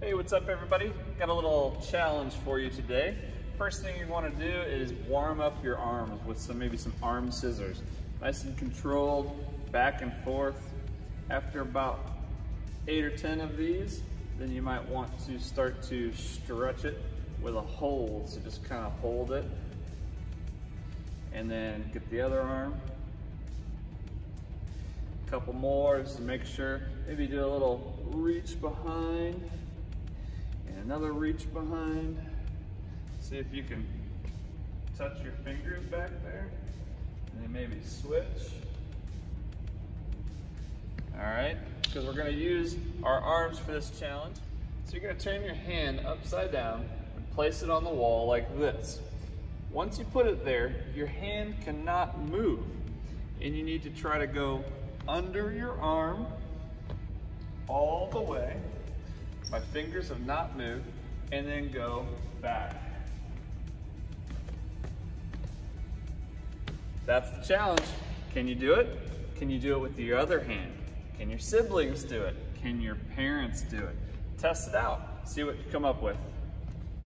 Hey, what's up everybody? Got a little challenge for you today. First thing you want to do is warm up your arms with some maybe some arm scissors. Nice and controlled, back and forth. After about eight or 10 of these, then you might want to start to stretch it with a hold. So just kind of hold it and then get the other arm. A couple more just to make sure. Maybe do a little reach behind and another reach behind. See if you can touch your fingers back there and then maybe switch. All right, because we're gonna use our arms for this challenge. So you're gonna turn your hand upside down and place it on the wall like this. Once you put it there, your hand cannot move and you need to try to go under your arm all the way. My fingers have not moved and then go back. That's the challenge. Can you do it? Can you do it with the other hand? Can your siblings do it? Can your parents do it? Test it out. See what you come up with.